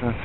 That's